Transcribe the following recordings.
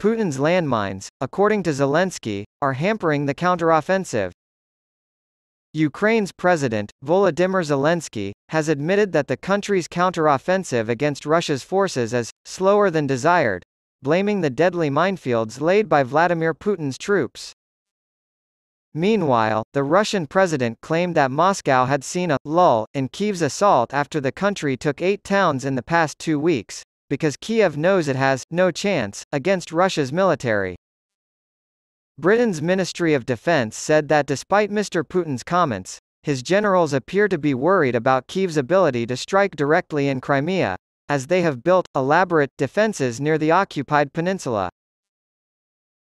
Putin's landmines, according to Zelensky, are hampering the counteroffensive. Ukraine's president, Volodymyr Zelensky, has admitted that the country's counteroffensive against Russia's forces is slower than desired, blaming the deadly minefields laid by Vladimir Putin's troops. Meanwhile, the Russian president claimed that Moscow had seen a lull in Kyiv's assault after the country took eight towns in the past two weeks, because Kiev knows it has no chance against Russia's military. Britain's Ministry of Defense said that despite Mr. Putin's comments, his generals appear to be worried about Kiev's ability to strike directly in Crimea, as they have built elaborate defenses near the occupied peninsula.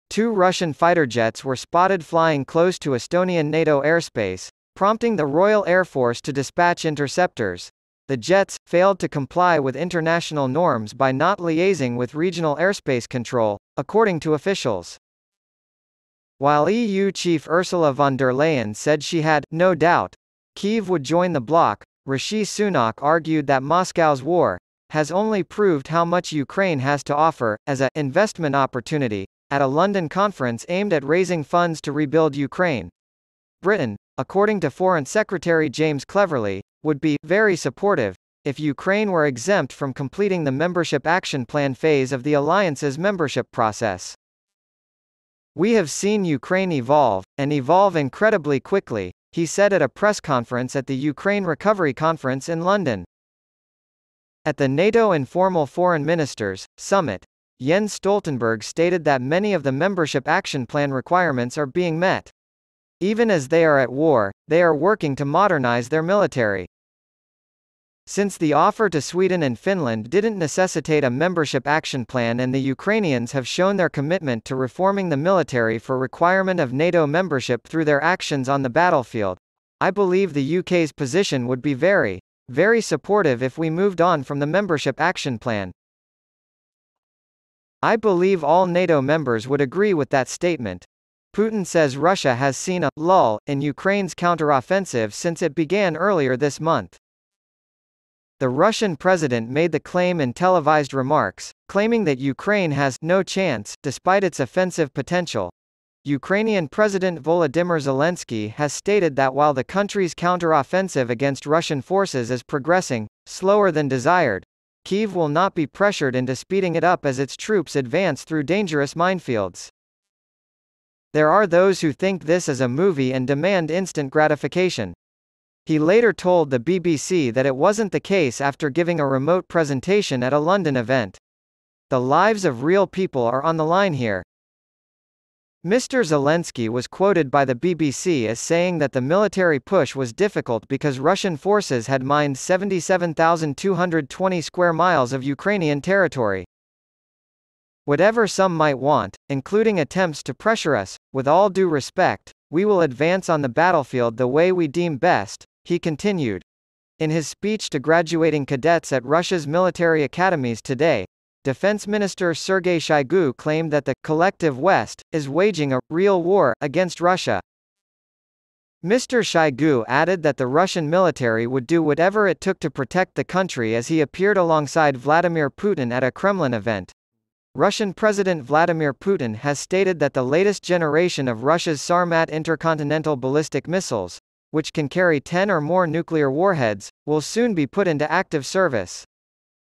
Two Russian fighter jets were spotted flying close to Estonian NATO airspace, prompting the Royal Air Force to dispatch interceptors. The jets failed to comply with international norms by not liaising with regional airspace control, according to officials. While EU chief Ursula von der Leyen said she had no doubt Kyiv would join the bloc, Rishi Sunak argued that Moscow's war has only proved how much Ukraine has to offer as a investment opportunity at a London conference aimed at raising funds to rebuild Ukraine. Britain, according to Foreign Secretary James Cleverly, would be very supportive if Ukraine were exempt from completing the Membership Action Plan phase of the alliance's membership process. We have seen Ukraine evolve, and evolve incredibly quickly, he said at a press conference at the Ukraine Recovery Conference in London. At the NATO Informal Foreign Ministers Summit, Jens Stoltenberg stated that many of the Membership Action Plan requirements are being met. Even as they are at war, they are working to modernize their military. Since the offer to Sweden and Finland didn't necessitate a membership action plan and the Ukrainians have shown their commitment to reforming the military for requirement of NATO membership through their actions on the battlefield, I believe the UK's position would be very, very supportive if we moved on from the membership action plan. I believe all NATO members would agree with that statement. Putin says Russia has seen a lull in Ukraine's counteroffensive since it began earlier this month. The Russian president made the claim in televised remarks, claiming that Ukraine has no chance despite its offensive potential. Ukrainian President Volodymyr Zelensky has stated that while the country's counteroffensive against Russian forces is progressing slower than desired, Kyiv will not be pressured into speeding it up as its troops advance through dangerous minefields. There are those who think this is a movie and demand instant gratification. He later told the BBC that it wasn't the case after giving a remote presentation at a London event. The lives of real people are on the line here, Mr. Zelensky was quoted by the BBC as saying that the military push was difficult because Russian forces had mined 77,220 square miles of Ukrainian territory. Whatever some might want, including attempts to pressure us, with all due respect, we will advance on the battlefield the way we deem best, he continued. In his speech to graduating cadets at Russia's military academies today, Defense Minister Sergei Shoigu claimed that the collective West is waging a real war against Russia. Mr. Shoigu added that the Russian military would do whatever it took to protect the country as he appeared alongside Vladimir Putin at a Kremlin event. Russian President Vladimir Putin has stated that the latest generation of Russia's Sarmat intercontinental ballistic missiles, which can carry 10 or more nuclear warheads, will soon be put into active service.